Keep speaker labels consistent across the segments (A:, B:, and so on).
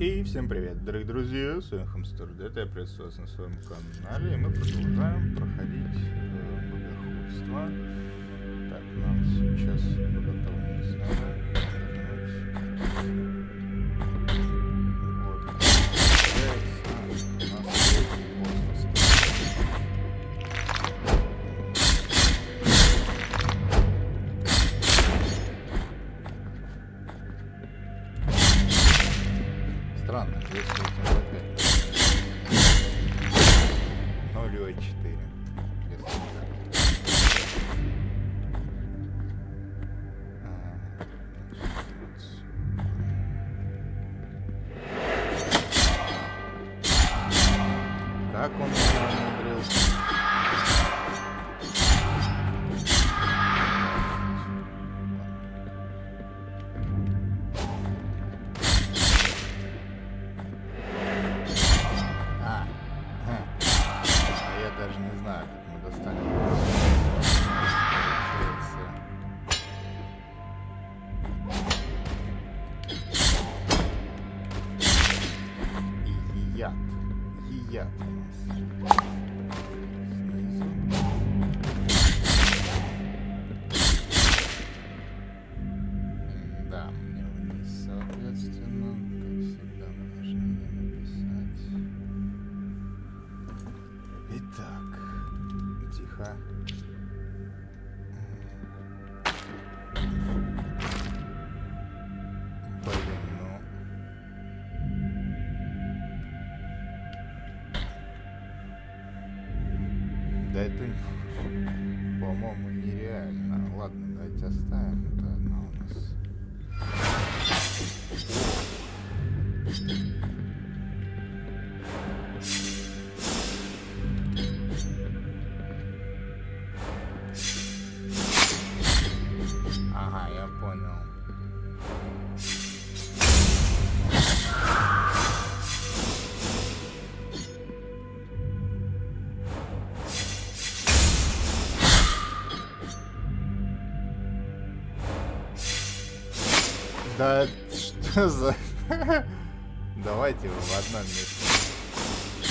A: И всем привет, дорогие друзья, с вами Хамстер Дед, я приветствую вас на своем канале, и мы продолжаем проходить э, богохульство. Так, нам сейчас куда-то вниз. Да что за... Давайте вы в одном месте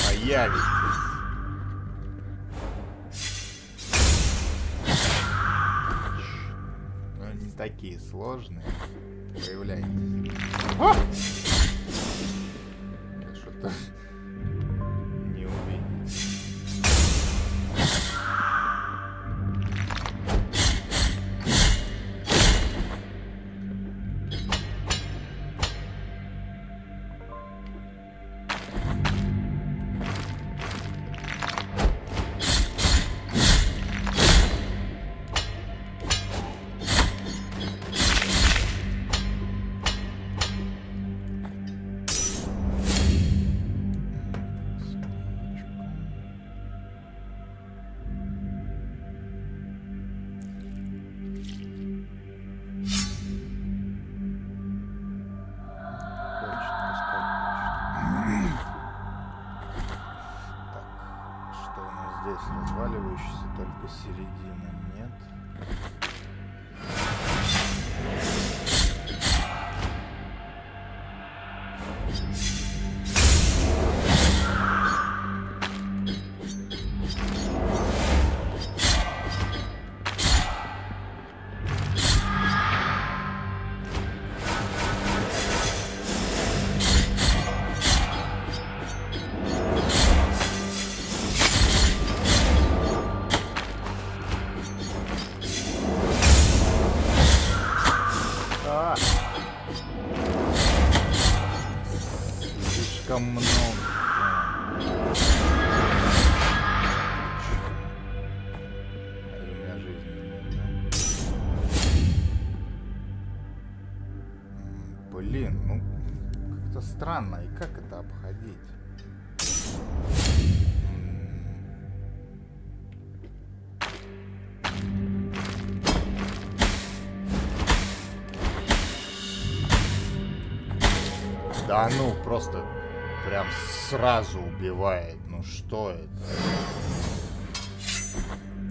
A: появитесь. Ну, такие сложные. М, Да ну, просто прям сразу убивает. Ну что это?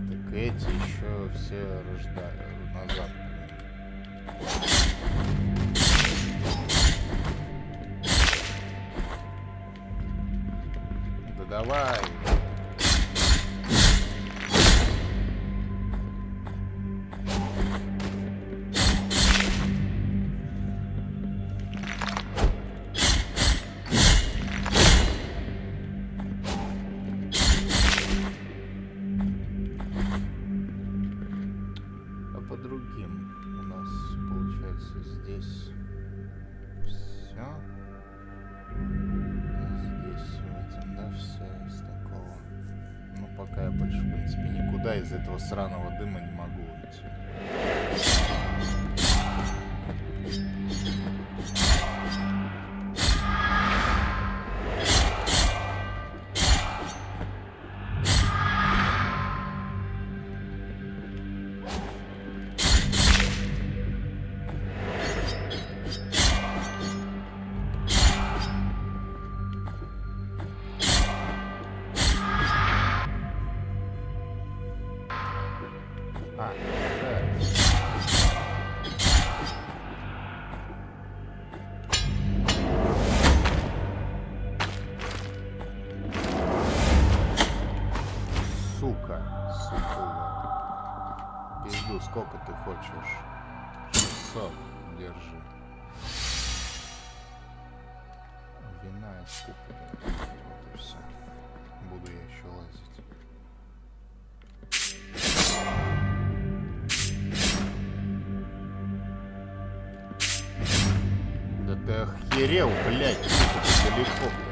A: Так эти еще все рождают назад. All right. хочешь. 600 держи. Вина я куплю. Вот и все. Буду я еще лазить. Да ты охерел, блядь, далеко, блядь.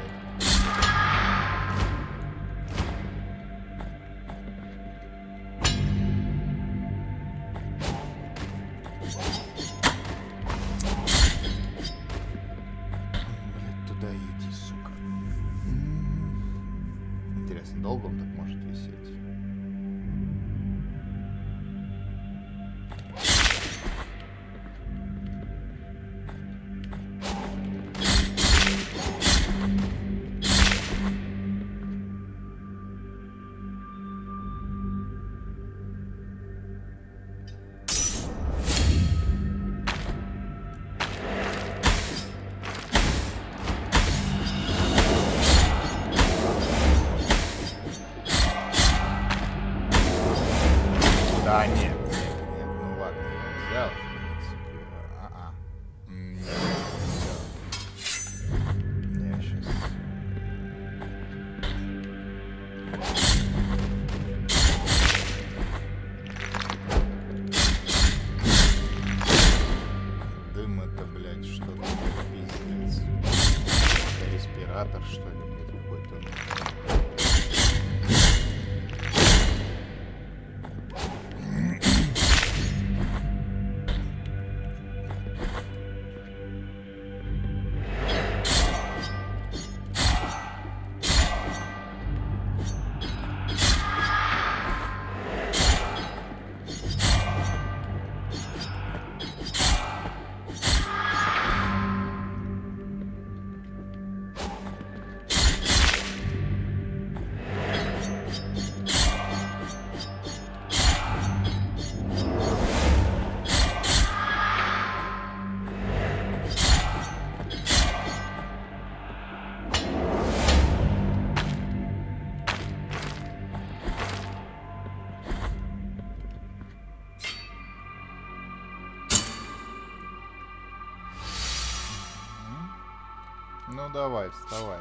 A: Ну давай, вставай.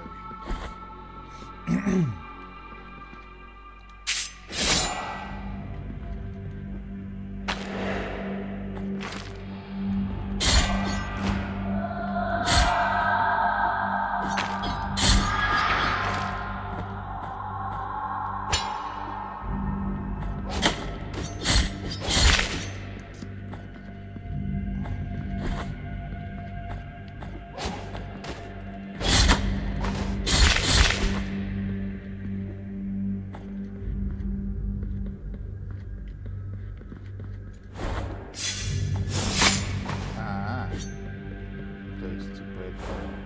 A: used to break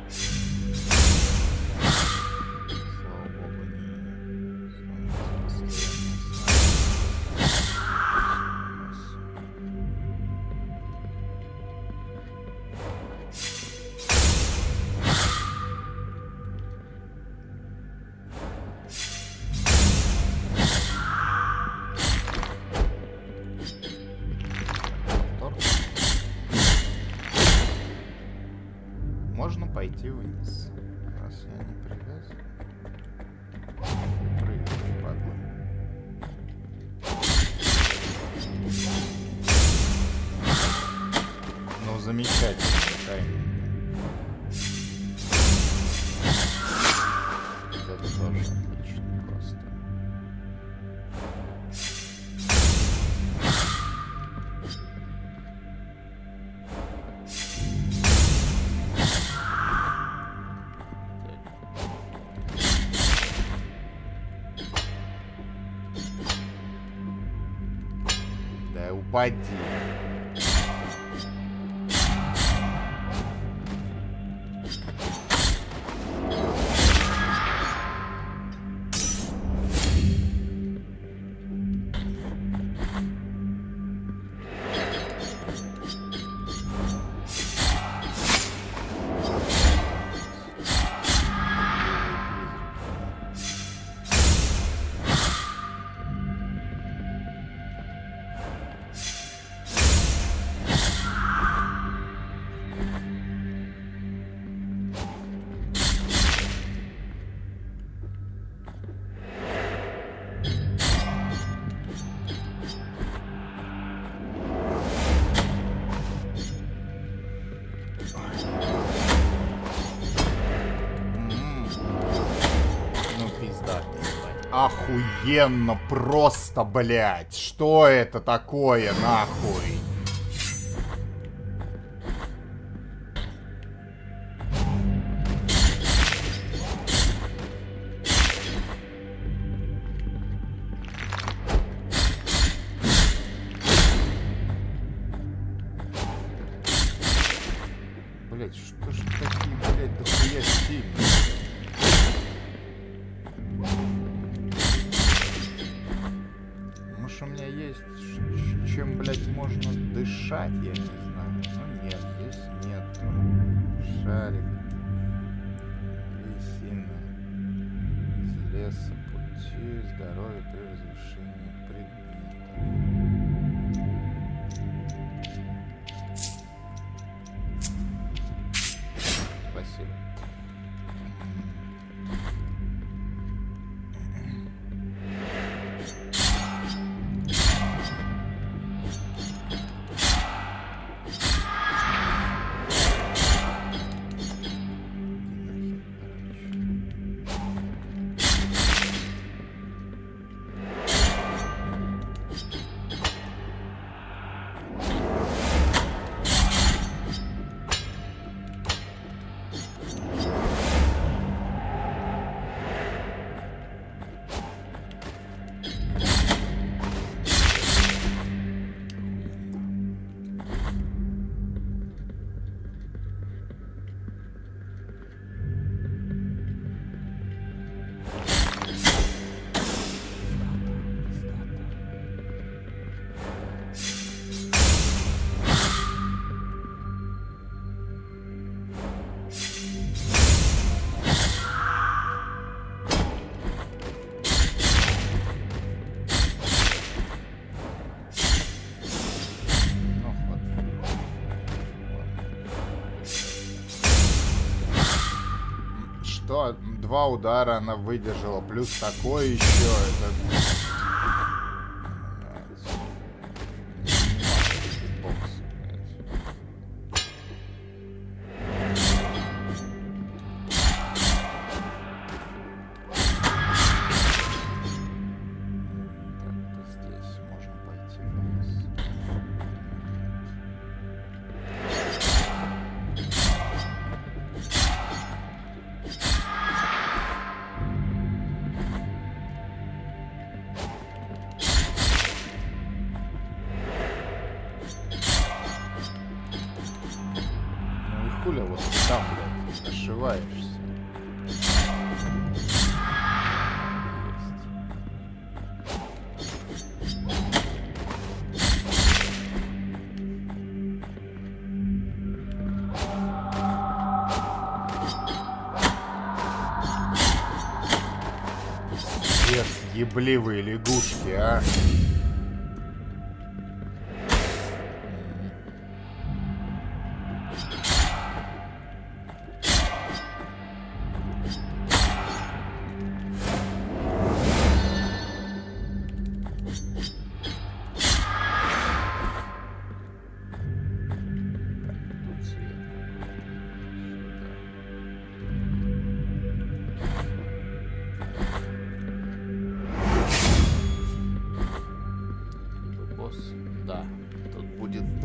A: идти вниз. Раз я не привяз. Привяз, падла. Ну, замечательно, какая quite Охуенно просто, блядь. Что это такое, нахуй? два удара она выдержала. Плюс такое еще. Это справедливые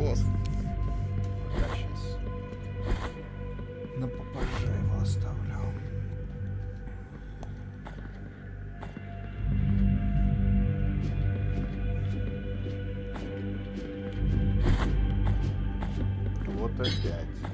A: босс. Так, сейчас. На попозже его оставлю. Вот опять.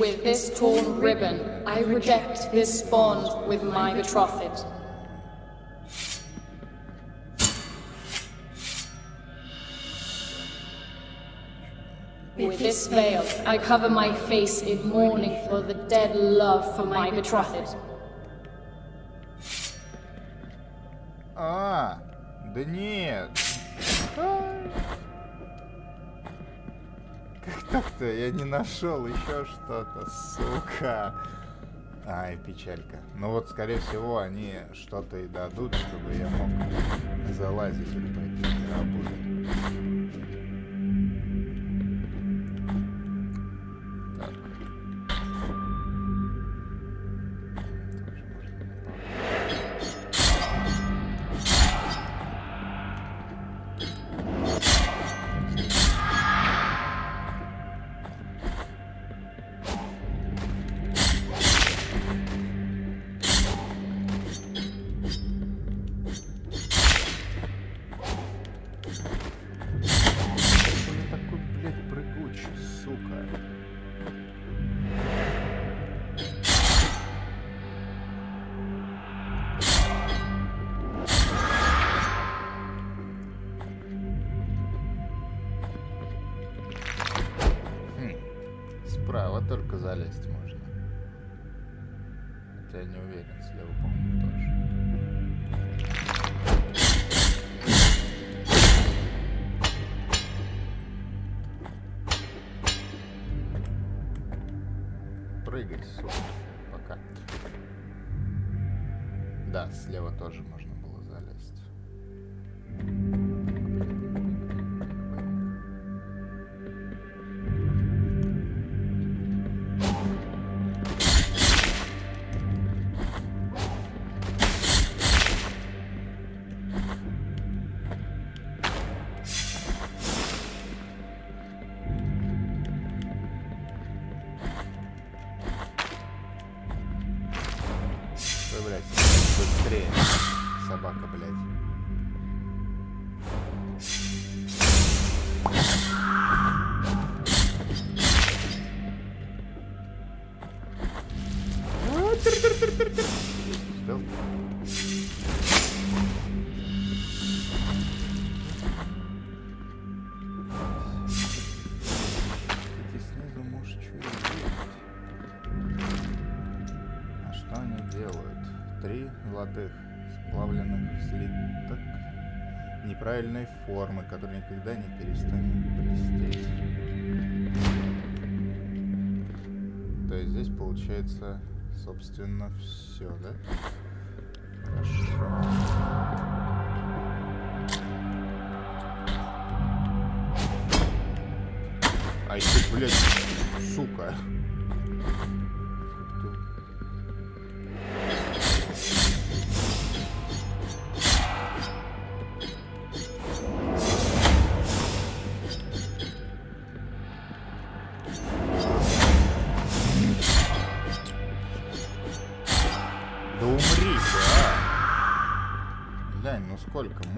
B: With this torn ribbon, I reject this bond with my betrothed. With this veil, I cover my face in mourning for the dead love for my betrothed.
A: А, да нет. А. Как так-то? Я не нашел еще что-то, сука. Ай, печалька. Ну вот, скорее всего, они что-то и дадут, чтобы я мог залазить по этой работе. Только залезть можно. Хотя я не уверен, слева, по-моему, тоже. Прыгай, сука. Пока. Да, слева тоже можно который никогда не перестанет блестеть. То есть здесь получается, собственно, все, да? Хорошо. Ай ты, блядь, сука.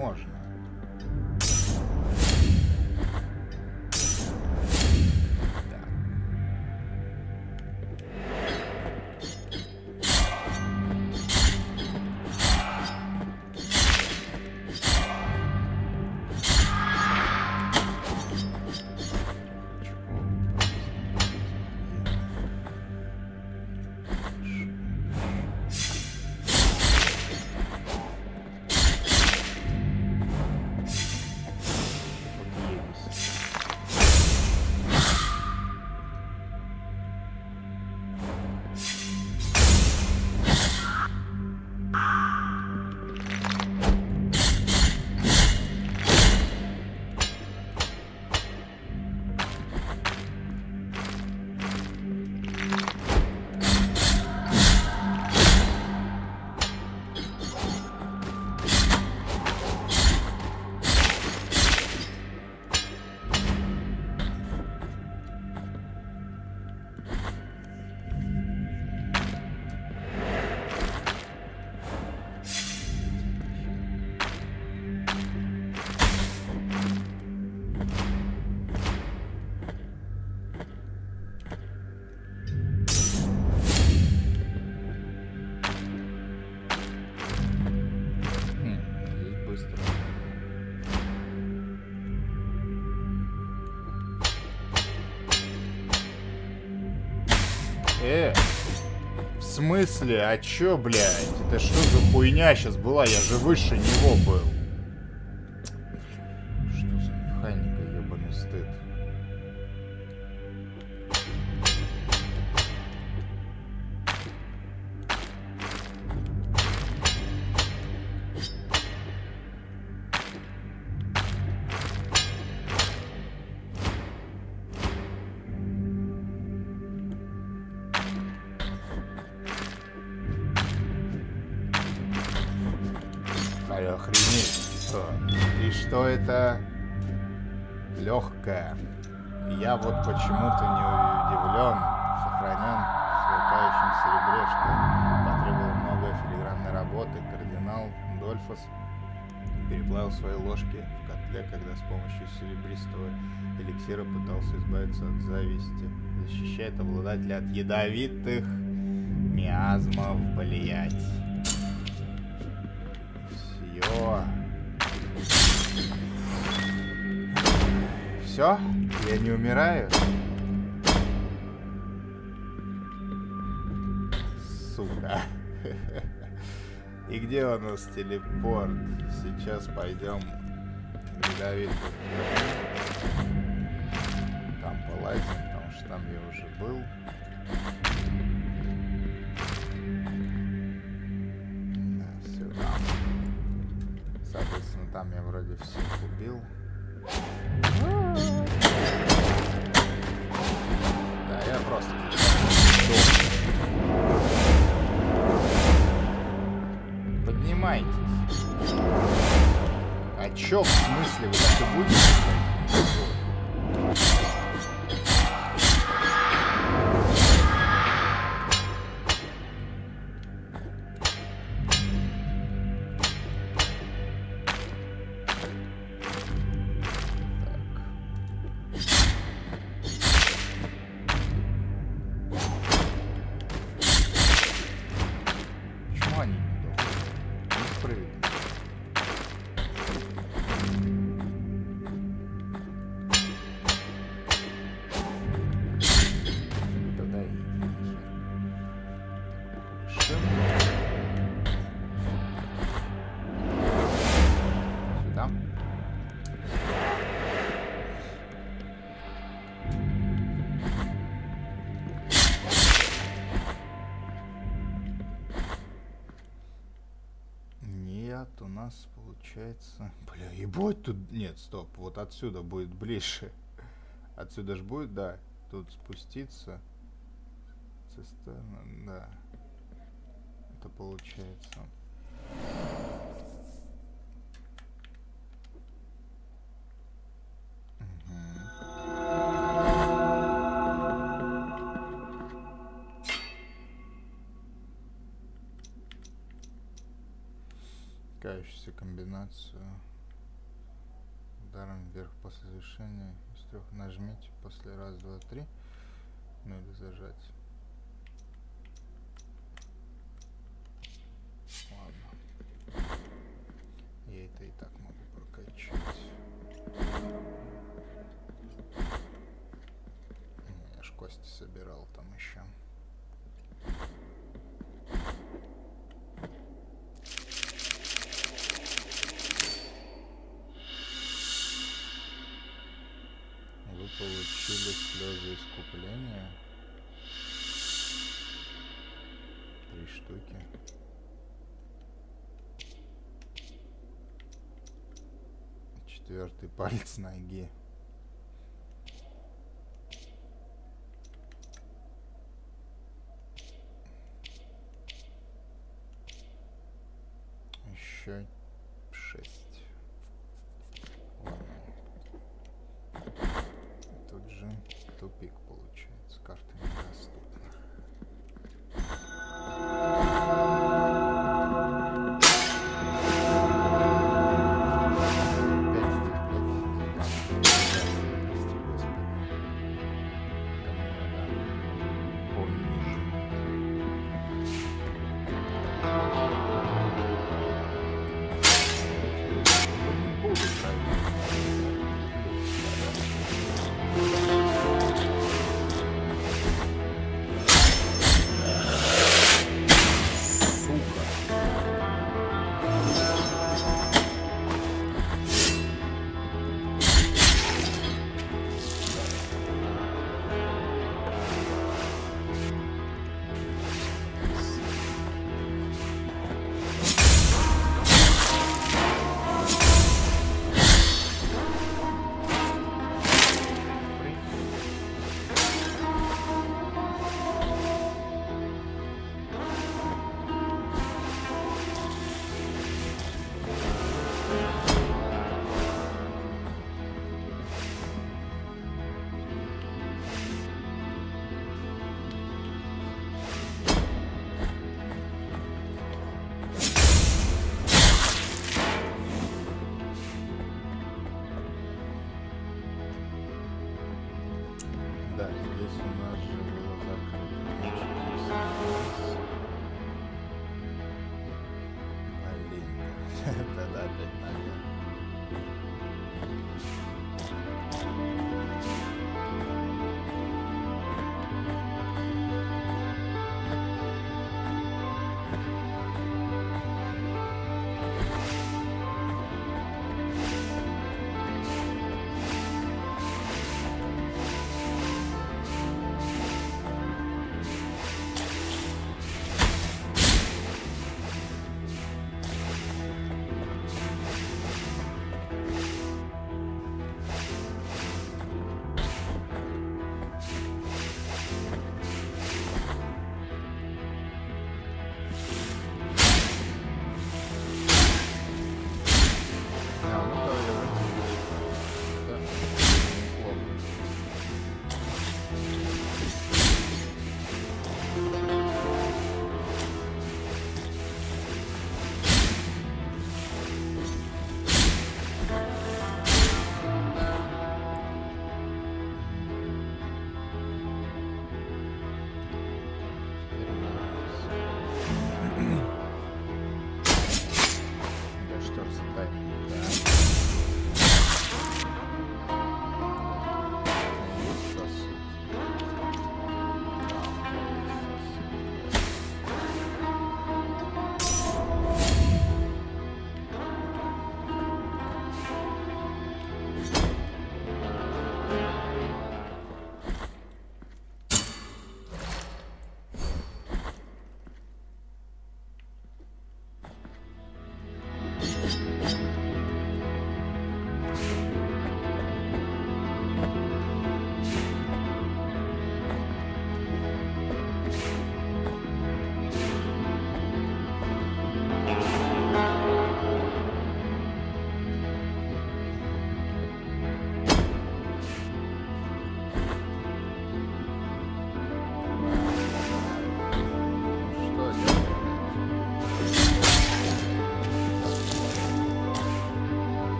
A: Можно? Э, в смысле? А чё, блядь? Это что за хуйня сейчас была? Я же выше него был. Эликсира пытался избавиться от зависти. Защищает обладателя от ядовитых миазмов влиять. Все. Все? Я не умираю? Сука. И где у нас телепорт? Сейчас пойдем Давид. Там полазим, потому что там я уже был. Да, сюда. Соответственно, там я вроде всех убил. Да, я просто Поднимайтесь. А чё в смысле вы так и будете? Нас получается... Бля, ебать тут... Нет, стоп, вот отсюда будет ближе. Отсюда ж будет, да. Тут спуститься. Цистерна, да. Это получается. Кающуюся комбинацию ударом вверх после завершения из трех нажмите после раз, два, три, ну или зажать. Слезы искупления. Три штуки. Четвертый палец ноги.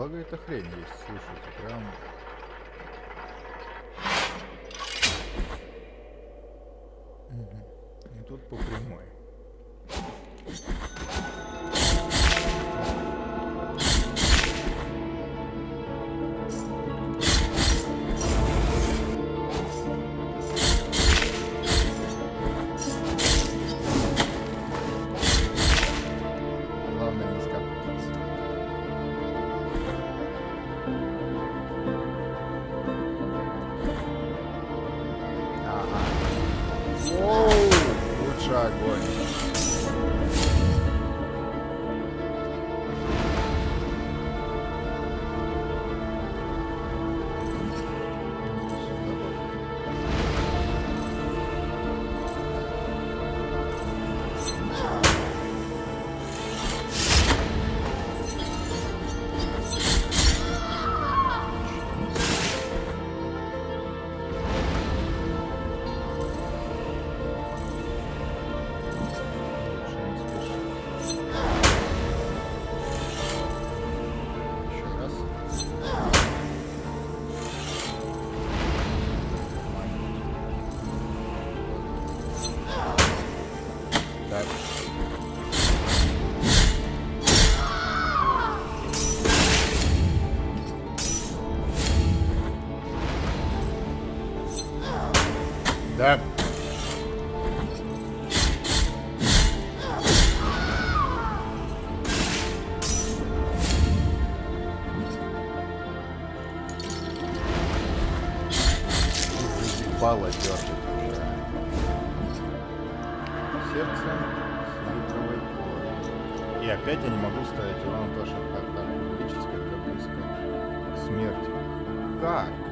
A: благо это хрень есть, слушайте, прям... Угу. И тут по прямой. God.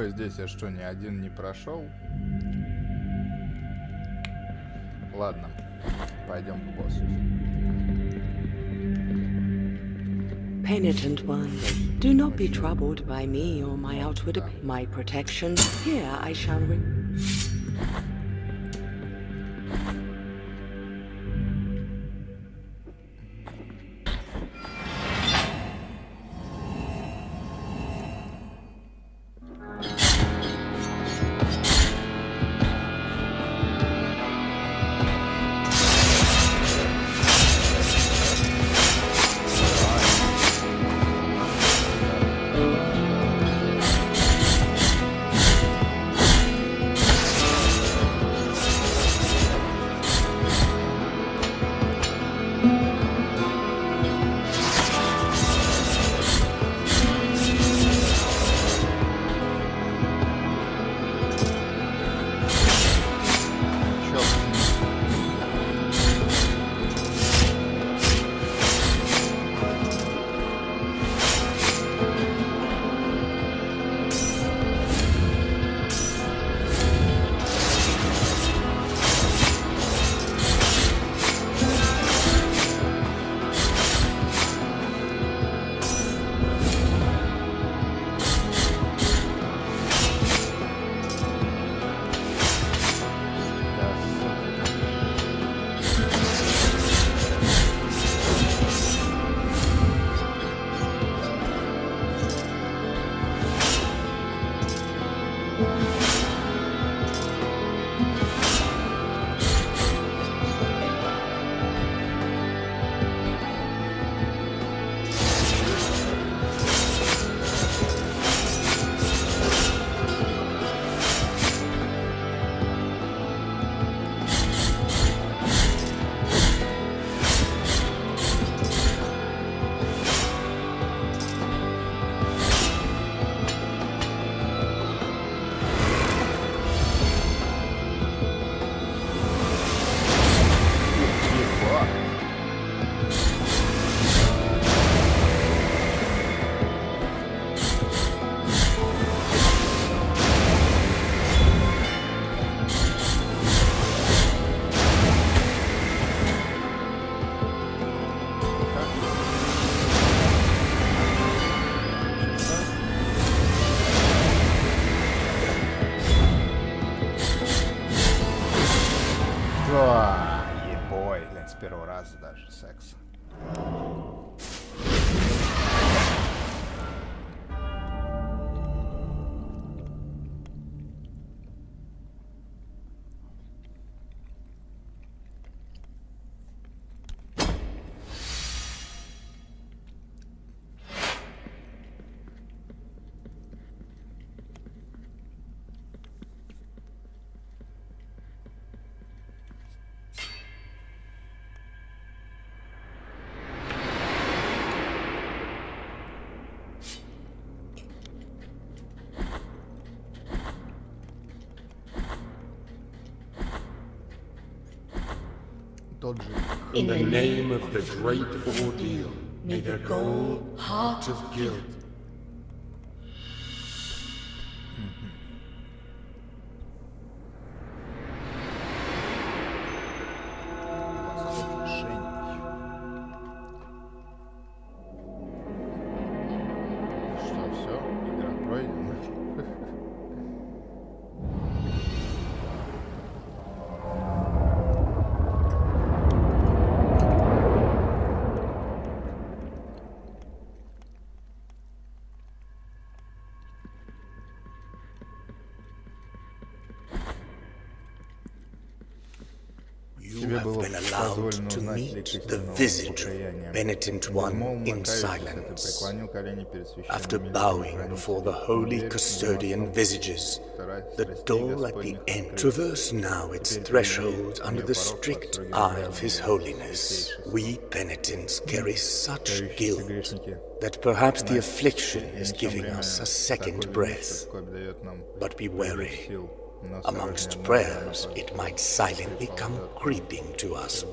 A: А я здесь? Я что, ни один не прошел? Ладно, пойдем к боссу.
C: Penitent one, do not be troubled by me or my outward my protection. Here I shall
A: первого раза даже секс. Godric.
D: In the name of the great ordeal, may the goal, heart of guilt,
E: the visage Penitent One in silence, after bowing before the holy custodian visages, the door at the end. Traverse now its threshold under the strict eye of His Holiness. We penitents carry such guilt that perhaps the affliction is giving us a second breath. But be wary. Amongst prayers, it might silently come creeping to us.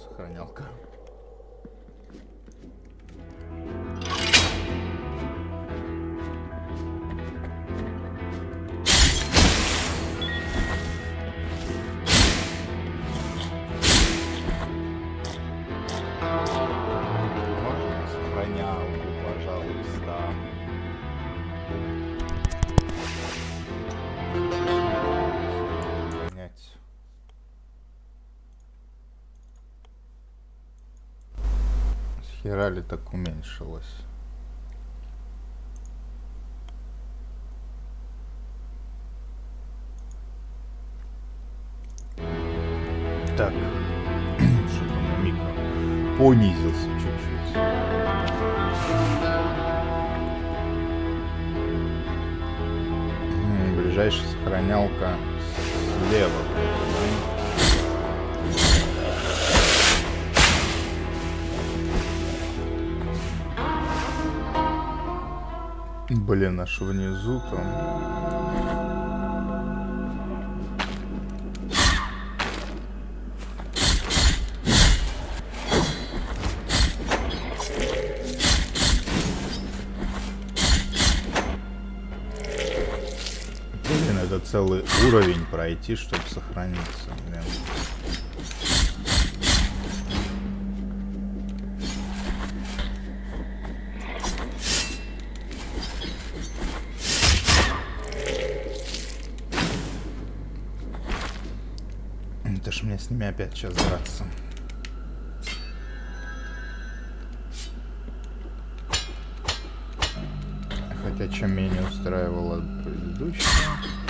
A: сохранял, короче. играли, так уменьшилось. Так, что там на микро? Понизился чуть-чуть. Ближайшая сохранялка слева. Блин, аж внизу там. Блин, это целый уровень пройти, чтобы сохраниться. Блин. ними опять сейчас драться. Хотя чем менее устраивало предыдущее.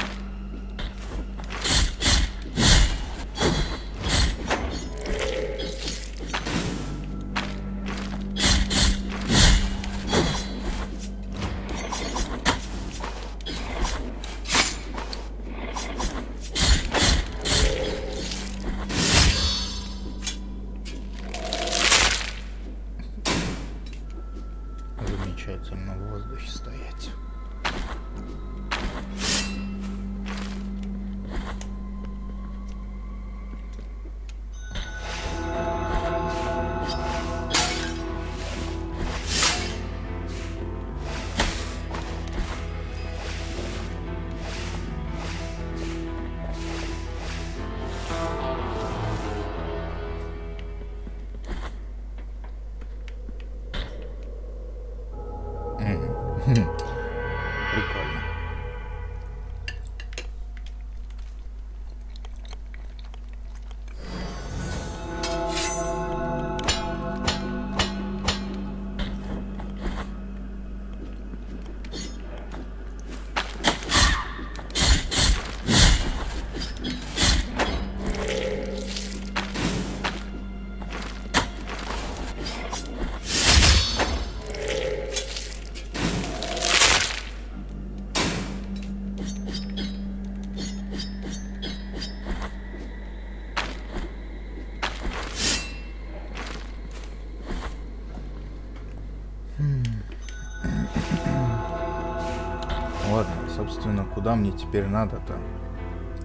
A: Куда мне теперь надо-то?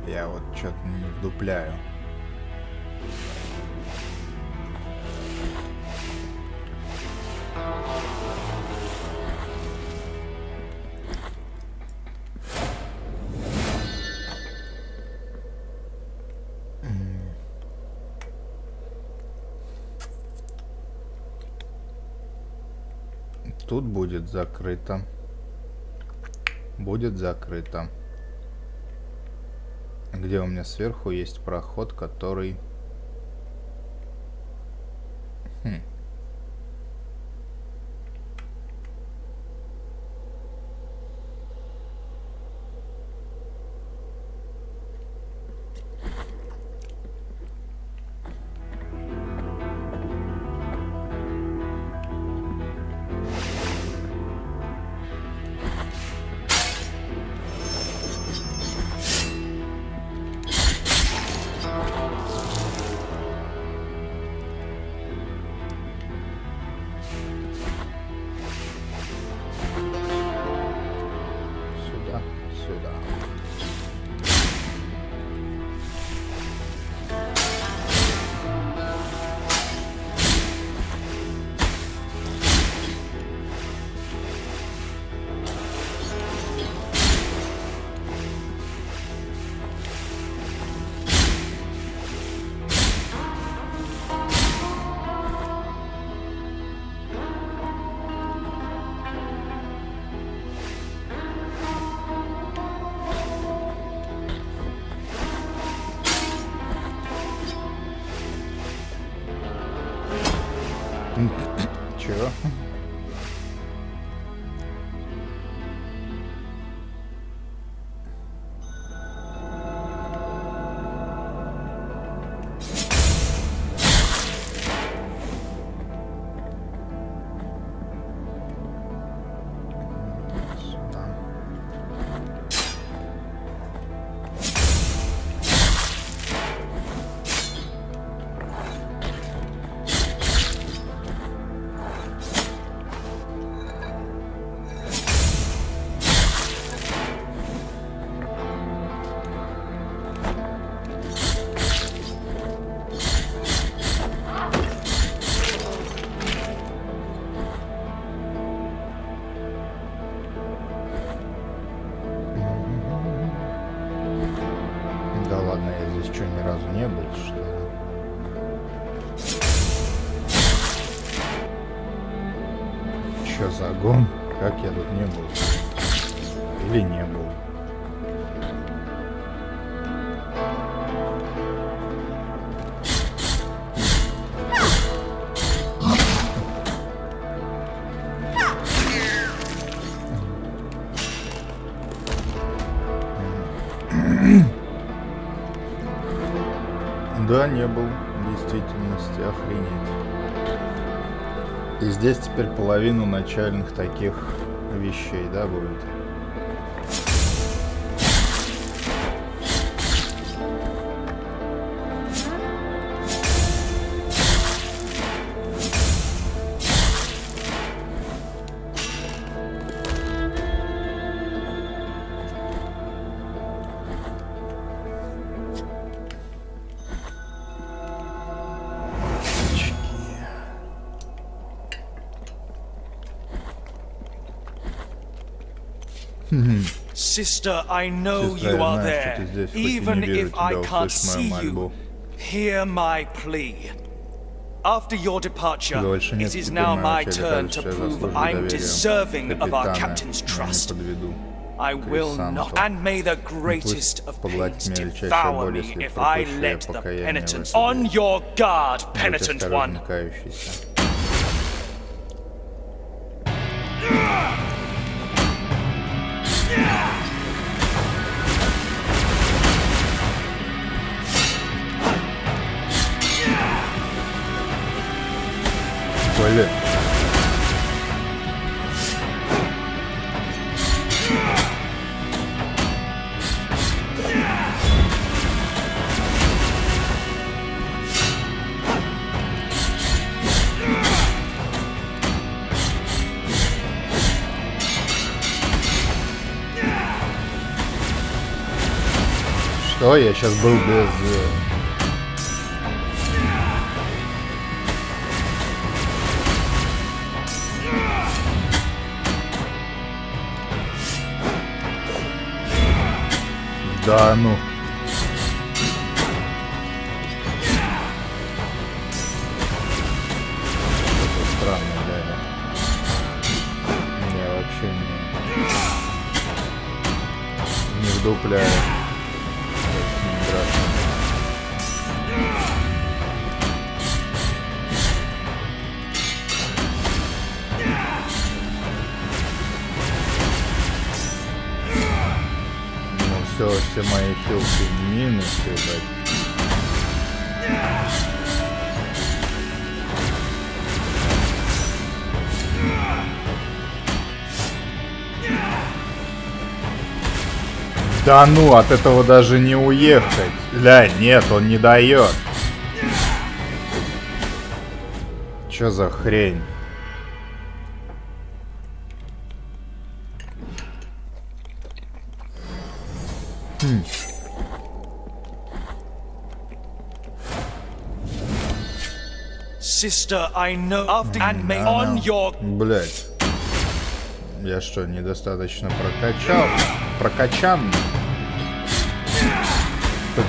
A: Я вот что-то не. Тут будет закрыто. Будет закрыто. Где у меня сверху есть проход, который... Да, не был. В действительности, охренеть. И здесь теперь половину начальных таких вещей, да, будет?
F: Sister, I know
A: Сестра,
F: you
A: я
F: are
A: знаю, что ты
F: there.
A: здесь, хоть и не
F: Even
A: вижу
F: if I
A: тебя,
F: can't
A: услышь мою
F: see
A: мольбу.
F: you, hear my plea. After your departure,
A: Тебя больше нет,
F: it is
A: теперь
F: now
A: моя
F: my
A: очередь
F: turn
A: докажешь,
F: to
A: что я
F: prove
A: заслуживаю
F: I'm
A: доверия
F: deserving of our
A: капитана.
F: captain's
A: Я не
F: trust.
A: подведу.
F: I will
A: Крисанту.
F: not, and may the
A: Пусть
F: greatest of
A: поглотит
F: pains
A: меня величайшая
F: devour
A: боль,
F: me
A: если
F: if I
A: пропущу я
F: let the
A: покаяние в
F: penitent.
A: этом
F: On
A: деле.
F: your guard,
A: Будь
F: penitent
A: осторожен,
F: one.
A: Сейчас был без... э, Да ну. Да ну, от этого даже не уехать. Ля, нет, он не дает. Чё за хрень?
F: Sister, I know after and may on your
A: Блять. Я что, недостаточно прокачал? Прокачан?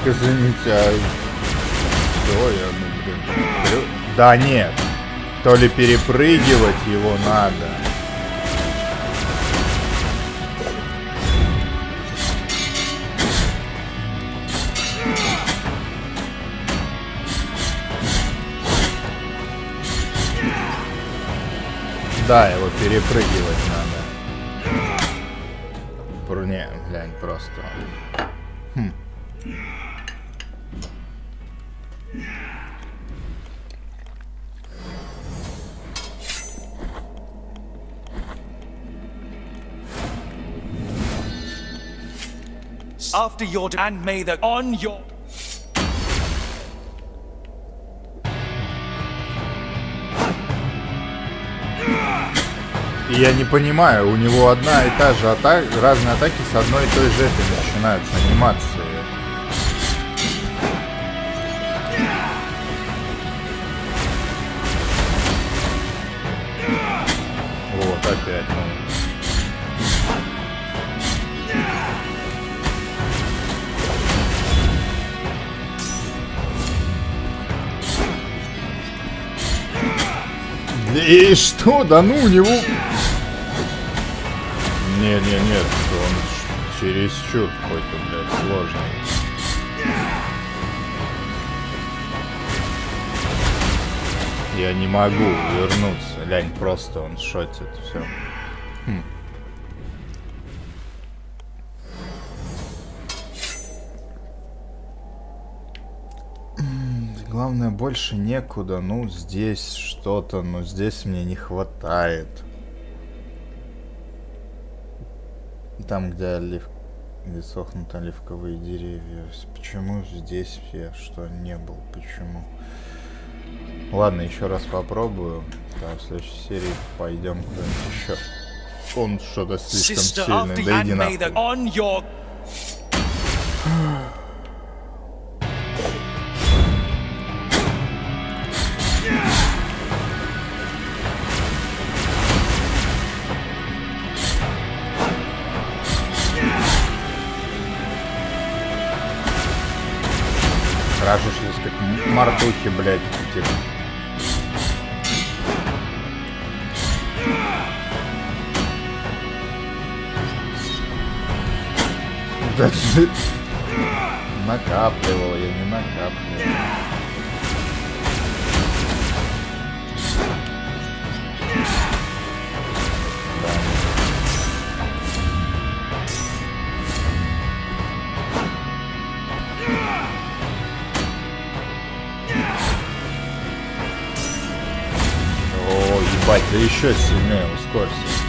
A: Извините, а... Что я, ну, блин... Да нет. То ли перепрыгивать его надо. Да, его перепрыгивать надо. Не, глянь, просто.
F: After your and may the on your
A: я не понимаю, у него одна и та же атака, разные атаки с одной и той же этой начинаются анимации. И что? Да ну у него... Не, не, нет, он чересчур какой-то, блядь, сложный. Я не могу вернуться. Лянь, просто он шотит. Все. Главное, больше некуда. Ну, здесь что-то, но здесь мне не хватает. Там, где олив... где сохнут оливковые деревья. Почему здесь я что не был? Почему? Ладно, еще раз попробую. Да, в следующей серии пойдем куда-нибудь еще. Он что-то слишком сильный. Да иди нахуй. Мартухи, блядь, типа. Даже накапливал, я не накапливал. Ебать, да еще сильнее ускорься.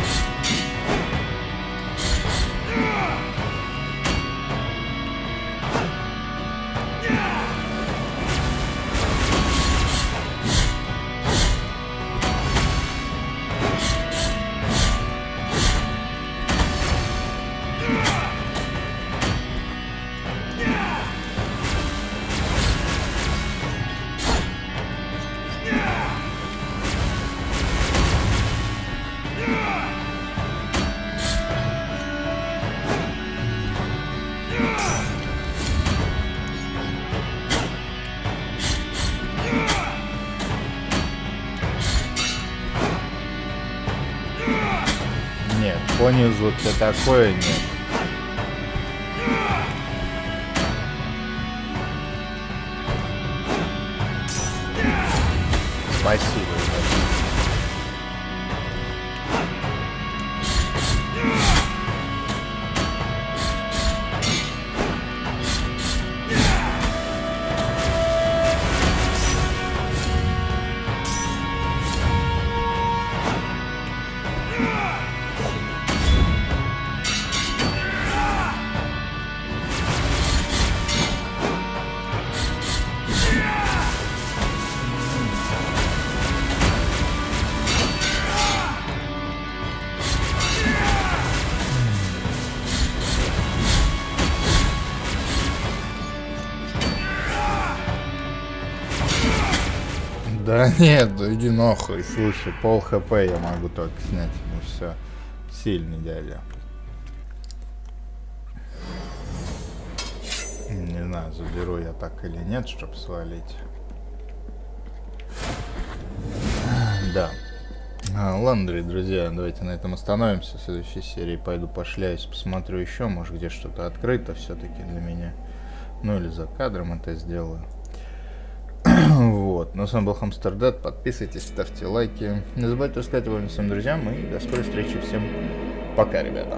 A: Фоне звука такое нет. Нет, да иди нахуй, слушай, пол хп я могу только снять, ну все, сильный дядя. Не знаю, заберу я так или нет, чтобы свалить. Да. А, ладно, дорогие друзья, давайте на этом остановимся. В следующей серии пойду пошляюсь, посмотрю еще, может где что-то открыто все-таки для меня. Ну или за кадром это сделаю. Вот. Ну, с вами был Хамстердат. Подписывайтесь, ставьте лайки. Не забывайте рассказать его своим друзьям. И до скорой встречи. Всем пока, ребята.